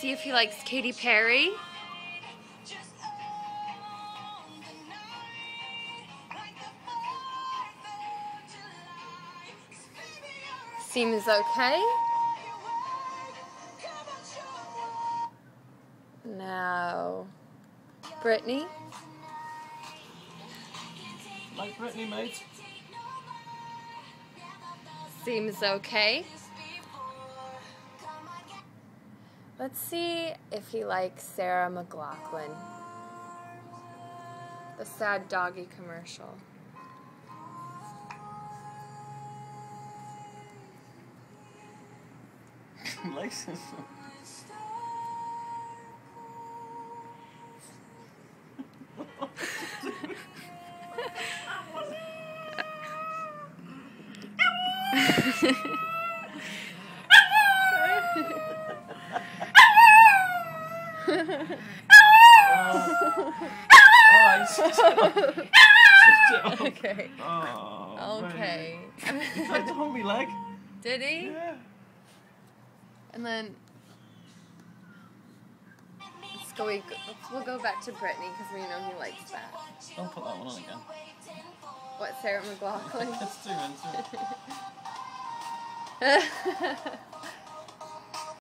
See if he likes Katy Perry. Seems okay. Now, Britney. Like Britney, mate. Seems okay. Let's see if he likes Sarah McLachlan. The sad doggy commercial. License. okay. Oh, Okay. He tried to hold me leg. Did he? Yeah. And then let's go. We, we'll go back to Britney because we know he likes that. Don't put that one on again. What Sarah McLachlan? Too into it.